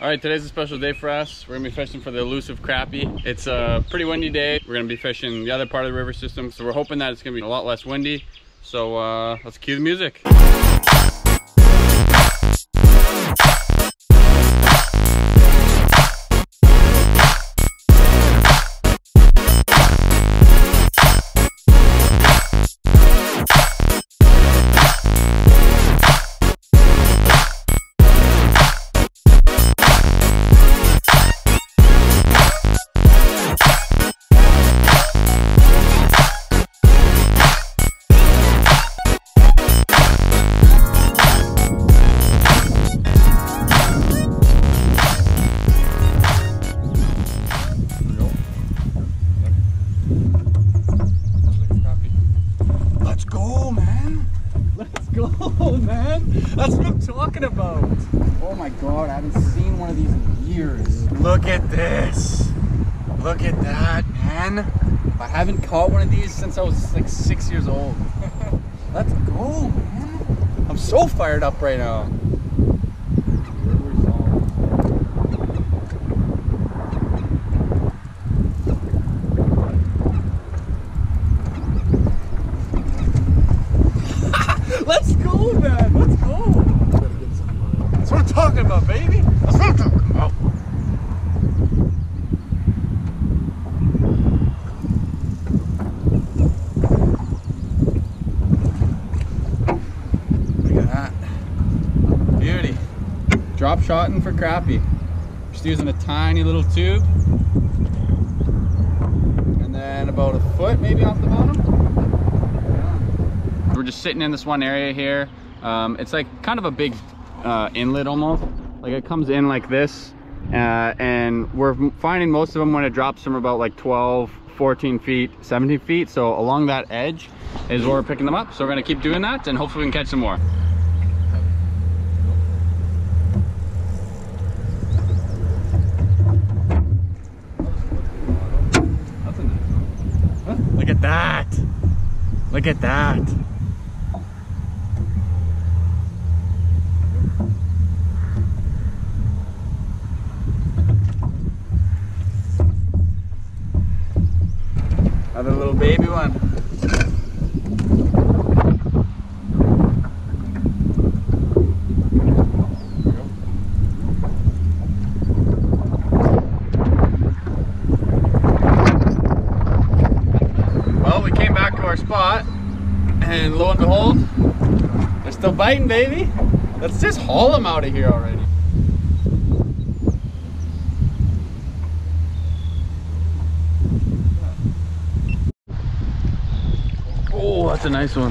All right, today's a special day for us. We're gonna be fishing for the elusive crappie. It's a pretty windy day. We're gonna be fishing the other part of the river system, so we're hoping that it's gonna be a lot less windy. So uh, let's cue the music. That's what I'm talking about. Oh my god, I haven't seen one of these in years. Look at this. Look at that, man. I haven't caught one of these since I was like six years old. Let's go, man. I'm so fired up right now. Let's go, man. Let's go. That's what I'm talking about, baby. That's what I'm talking about. Look at that. Beauty. Drop shotting for crappie. Just using a tiny little tube. And then about a foot maybe off the bottom. We're just sitting in this one area here. Um, it's like kind of a big uh, inlet almost. Like it comes in like this. Uh, and we're finding most of them when it drops from about like 12, 14 feet, 17 feet. So along that edge is where we're picking them up. So we're gonna keep doing that and hopefully we can catch some more. That's a nice one. Look at that. Look at that. Another little baby one. Well, we came back to our spot, and lo and behold, baby. Let's just haul him out of here already. Oh, that's a nice one.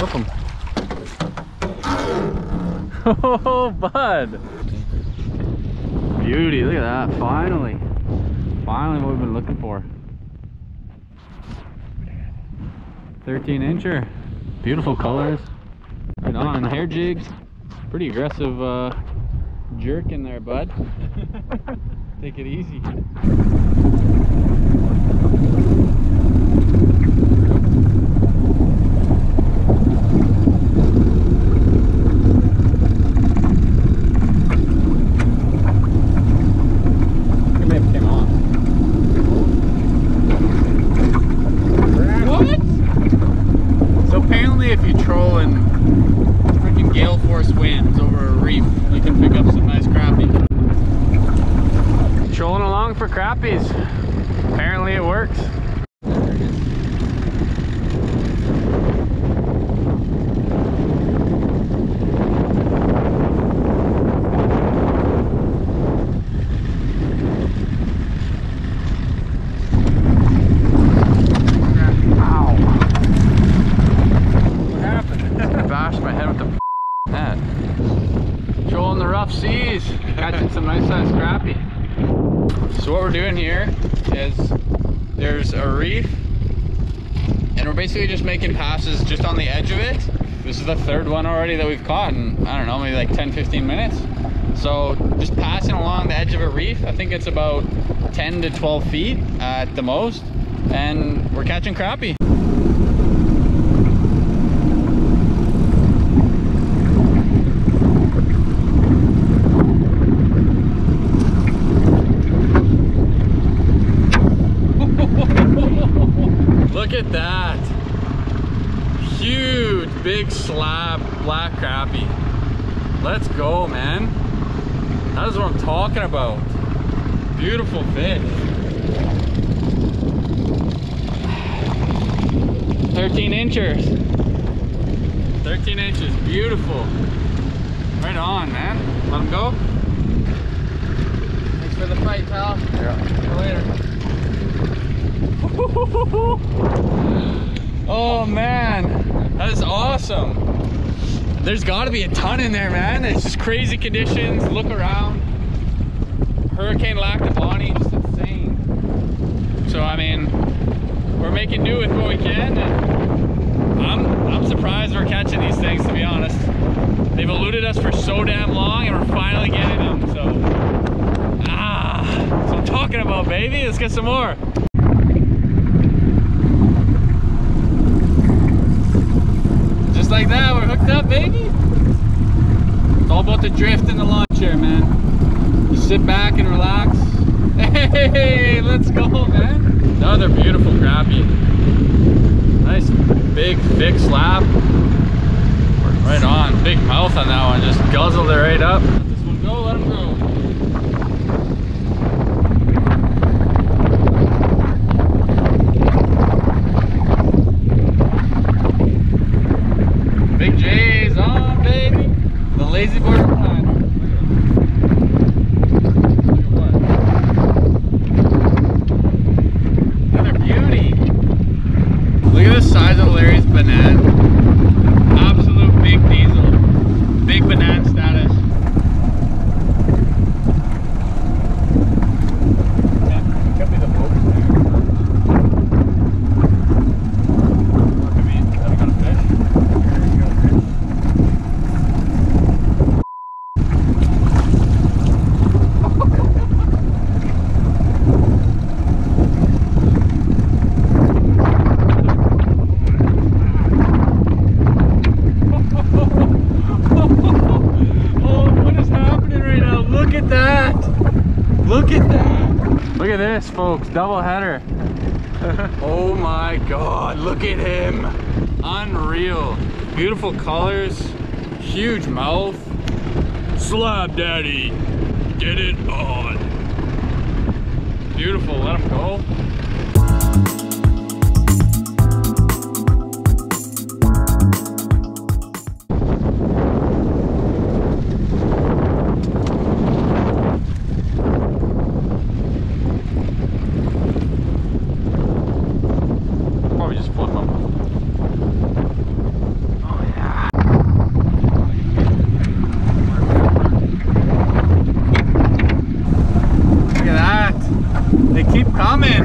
Hook 'em. Oh, bud. Beauty, look at that. Finally. Finally what we've been looking for. 13 incher. Beautiful colors. Right on, hair jigs. Pretty aggressive uh, jerk in there, bud. Take it easy. It may have came off. What? So apparently if you troll in freaking gale force winds over a reef, you can pick up some nice crappie. Trolling along for crappies. Apparently it works. Ow. What happened? I bashed my head with the net. Trolling the rough seas, catching some nice sized crappie. So what we're doing here is there's a reef and we're basically just making passes just on the edge of it. This is the third one already that we've caught in, I don't know, maybe like 10, 15 minutes. So just passing along the edge of a reef, I think it's about 10 to 12 feet at the most. And we're catching crappie. big slab black crappie. Let's go, man. That is what I'm talking about. Beautiful fish. 13 inches. 13 inches, beautiful. Right on, man. Let him go. Thanks for the fight, pal. Yeah. See you later. Oh man, that is awesome. There's got to be a ton in there, man. It's just crazy conditions. Look around. Hurricane Lactobani, just insane. So I mean, we're making do with what we can. And I'm I'm surprised we're catching these things, to be honest. They've eluded us for so damn long, and we're finally getting them. So ah, that's what I'm talking about, baby. Let's get some more. Just like that, we're hooked up, baby. It's all about the drift and the launch here, man. Sit back and relax. Hey, let's go, man. Another beautiful crappie. Nice big, thick slab. Right on. Big mouth on that one. Just guzzled it right up. Let this one go, let him go. Big J's on, baby. The lazy boy recliner. Look at what? Another beauty. Look at the size of Larry's banana. Absolute big diesel. Big banana status. Yeah, could be the focus there. Or could be, have you got a fish? oh, what is happening right now? Look at that! Look at that! Look at this, folks. Double header. oh my god, look at him. Unreal. Beautiful colors, huge mouth. Slab daddy. Get it on. Beautiful, let him go. Keep coming.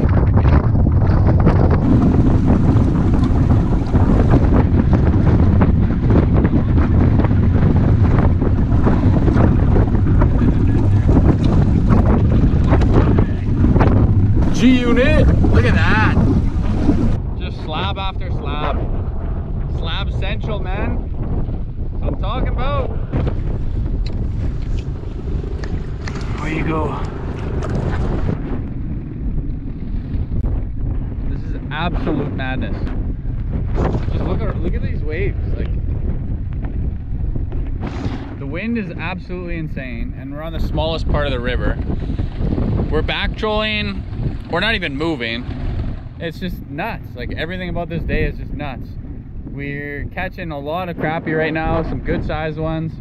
G unit. Look at that. Just slab after slab. Slab central, man. That's what I'm talking about. Where you go? This is absolute madness. Just look at look at these waves. Like the wind is absolutely insane, and we're on the smallest part of the river. We're back trolling. We're not even moving it's just nuts. Like everything about this day is just nuts. We're catching a lot of crappie right now, some good sized ones.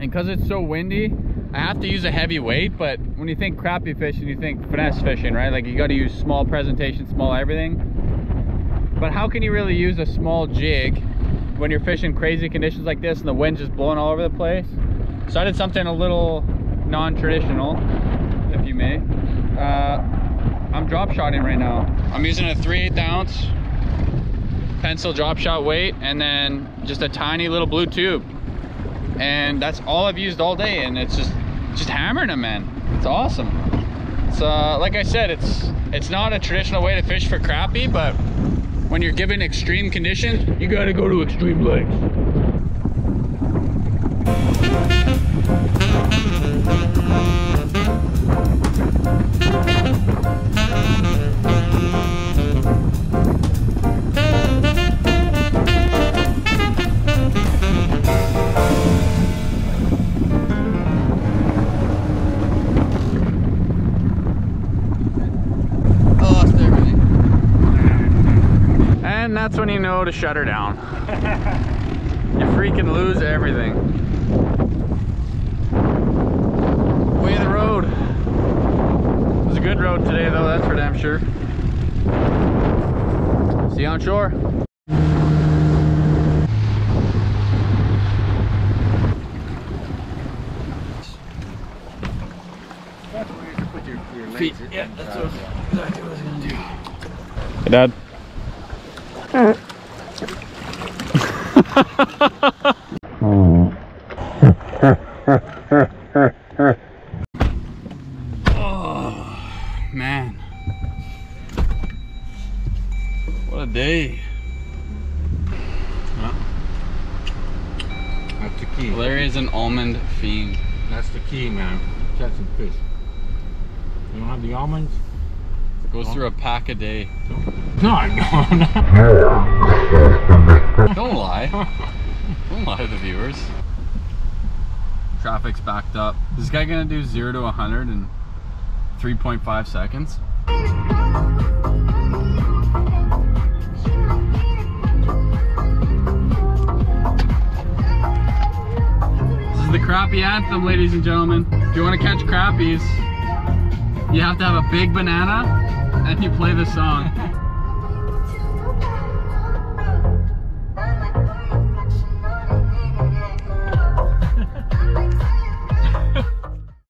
And because it's so windy, I have to use a heavy weight, but when you think crappie fishing, you think finesse fishing, right? Like you gotta use small presentation, small everything. But how can you really use a small jig when you're fishing crazy conditions like this and the wind's just blowing all over the place? So I did something a little non-traditional, if you may. Uh, I'm drop shotting right now. I'm using a 3 8 ounce pencil drop shot weight and then just a tiny little blue tube. And that's all I've used all day and it's just just hammering them, man. It's awesome. It's uh, like I said, it's it's not a traditional way to fish for crappie, but when you're given extreme conditions, you gotta go to extreme lengths. That's when you know to shut her down. you freaking lose everything. Way of the road. It was a good road today though, that's for damn sure. See you on shore. That's where you put your, your legs Feet. Yeah, that's what, exactly what I was gonna do. Hey, Dad. Oh, man. What a day. That's the key. Larry is an almond fiend. That's the key, man. Catching fish. You don't have the almonds? Goes through a pack a day. No, no, no. Don't lie. Don't lie to the viewers. Traffic's backed up. Is this guy gonna do zero to 100 in 3.5 seconds? This is the crappie anthem, ladies and gentlemen. If you want to catch crappies, you have to have a big banana and you play this song.